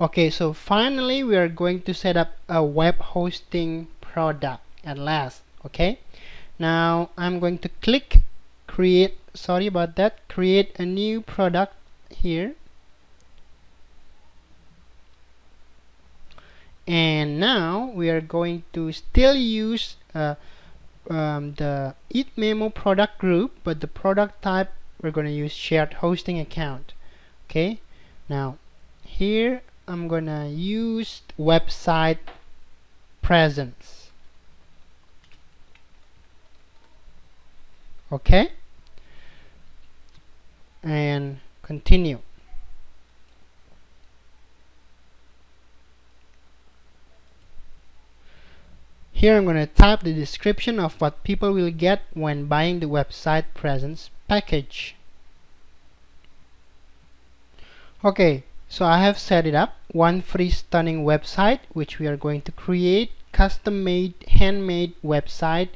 okay so finally we are going to set up a web hosting product at last okay? Now I'm going to click create sorry about that create a new product here. And now we are going to still use uh, um, the eatmemo product group but the product type we're going to use shared hosting account okay? Now here I'm gonna use website presence. Okay? And continue. Here I'm going to type the description of what people will get when buying the website presence package. Okay, so I have set it up. One free stunning website which we are going to create custom made handmade website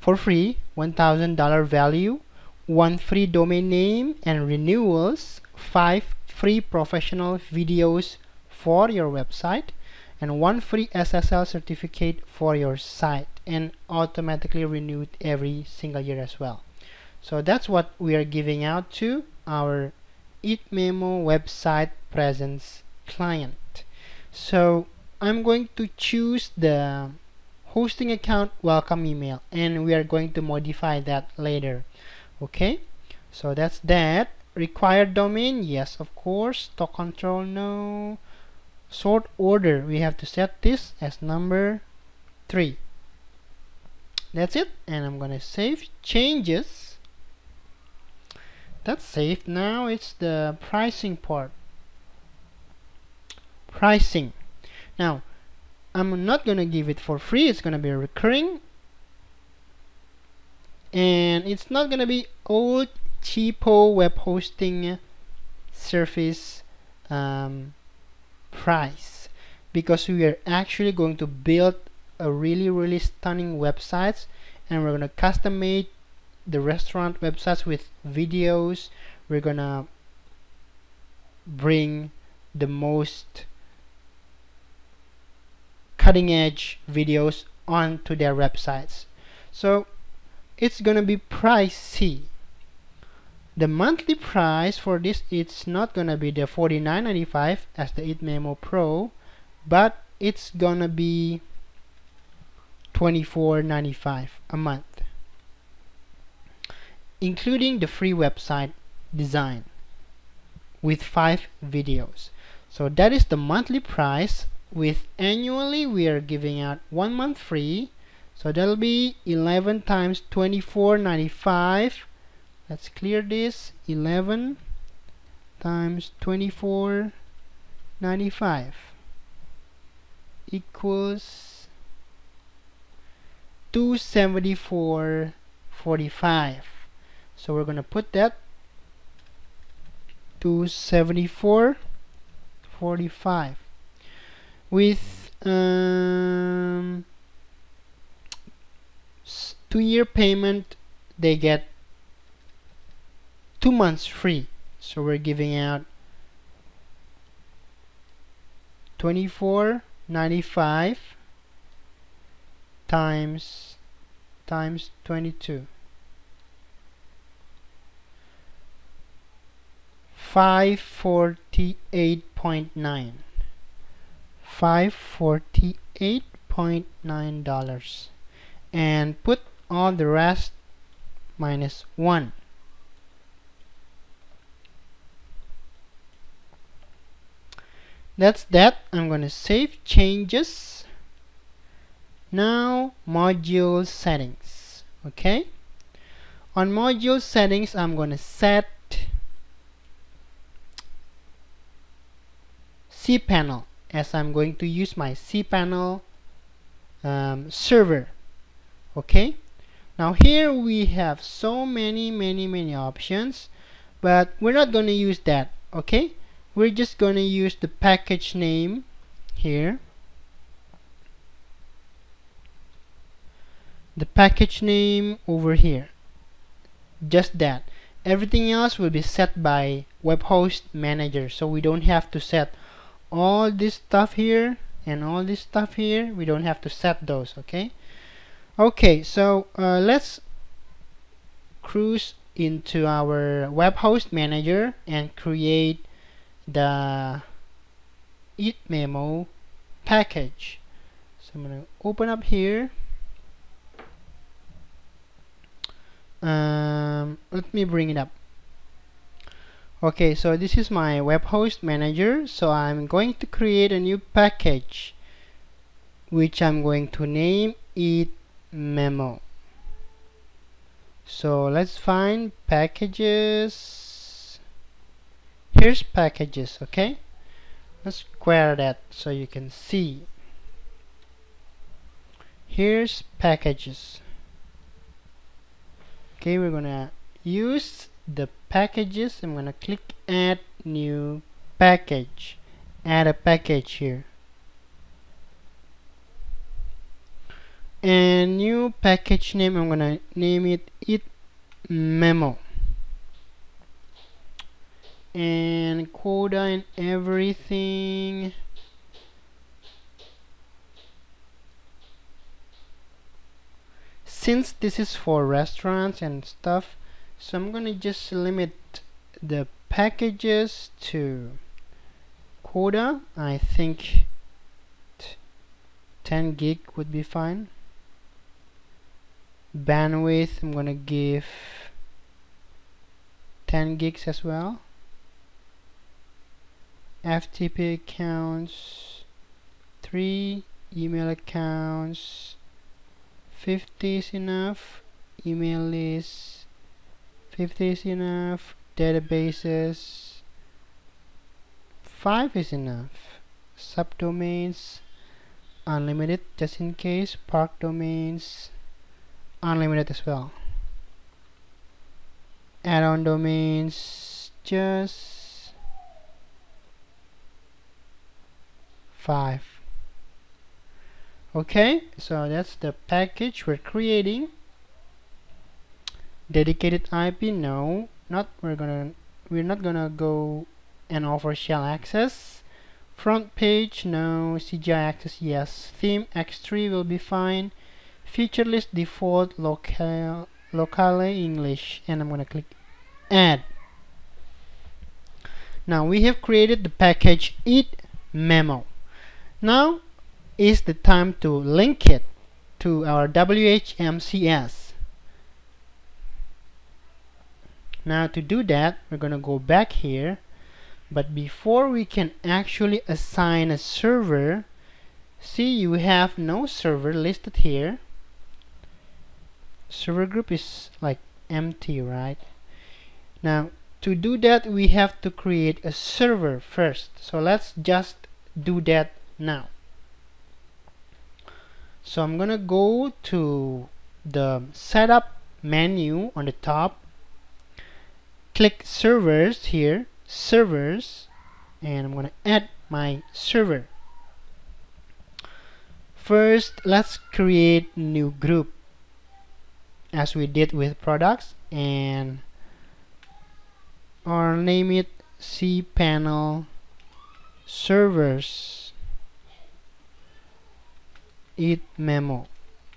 for free $1,000 value one free domain name and renewals five free professional videos for your website and one free SSL certificate for your site and automatically renewed every single year as well so that's what we are giving out to our eatmemo website presence client. So I'm going to choose the hosting account welcome email and we are going to modify that later. Okay? So that's that. Required domain? Yes of course. Stock control? No. Sort order? We have to set this as number 3 that's it. And I'm gonna save changes that's saved now it's the pricing part. Pricing. Now I'm not gonna give it for free. It's gonna be recurring. And it's not gonna be old cheapo web hosting service um, price. Because we are actually going to build a really really stunning websites and we're gonna custom make the restaurant websites with videos we're gonna bring the most cutting edge videos onto their websites. So it's gonna be pricey. The monthly price for this it's not gonna be the 49.95 as the eatmemo pro but it's gonna be 24.95 a month including the free website design with five videos. So that is the monthly price with annually we are giving out one month free. So that'll be 11 times 24.95 let's clear this. 11 times 24.95 equals 274.45 so we're gonna put that to 274.45 with um, two year payment they get two months free. So we're giving out 24.95 times times 22 548.9 548.9 dollars. And put all the rest minus 1 that's that. I'm gonna save changes. Now module settings. Okay? On module settings I'm gonna set cPanel as I'm going to use my cPanel um, server okay? Now here we have so many many many options but we're not going to use that okay? We're just going to use the package name here. The package name over here. Just that. Everything else will be set by web host manager so we don't have to set all this stuff here and all this stuff here we don't have to set those okay? Okay so uh, let's cruise into our web host manager and create the eat memo package. So I'm gonna open up here. Um, let me bring it up okay so this is my web host manager. So I'm going to create a new package which I'm going to name it memo. So let's find packages. Here's packages okay? Let's square that so you can see. Here's packages. Okay we're gonna use the packages. I'm gonna click add new package. Add a package here. And new package name I'm gonna name it eat memo. And quota and everything. Since this is for restaurants and stuff so I'm gonna just limit the packages to quota I think 10 gig would be fine. Bandwidth I'm gonna give 10 gigs as well. FTP accounts 3 email accounts. 50 is enough. Email list 50 is enough databases 5 is enough. Subdomains unlimited just in case. Park domains unlimited as well. Add-on domains just 5 okay so that's the package we're creating dedicated IP no. Not we're gonna we're not gonna go and offer shell access. Front page? No. CGI access? Yes. Theme? X3 will be fine. Feature list? Default? Local locale? English. And I'm gonna click add. Now we have created the package eat memo. Now is the time to link it to our WHMCS now to do that we're gonna go back here. But before we can actually assign a server see you have no server listed here. Server group is like empty right? Now to do that we have to create a server first. So let's just do that now. So I'm gonna go to the setup menu on the top click servers here servers and I'm gonna add my server. First let's create new group as we did with products and or name it cPanel servers. Eat memo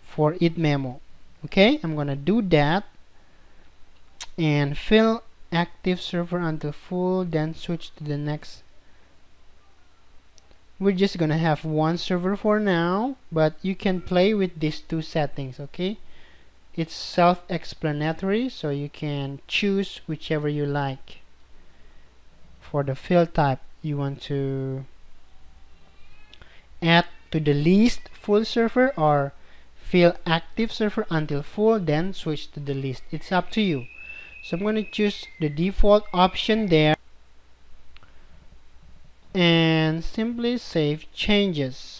for eat memo. Okay I'm gonna do that and fill active server until full then switch to the next. We're just gonna have one server for now but you can play with these two settings okay? It's self-explanatory so you can choose whichever you like. For the field type you want to add to the list full server or fill active server until full then switch to the list. It's up to you so I'm going to choose the default option there and simply save changes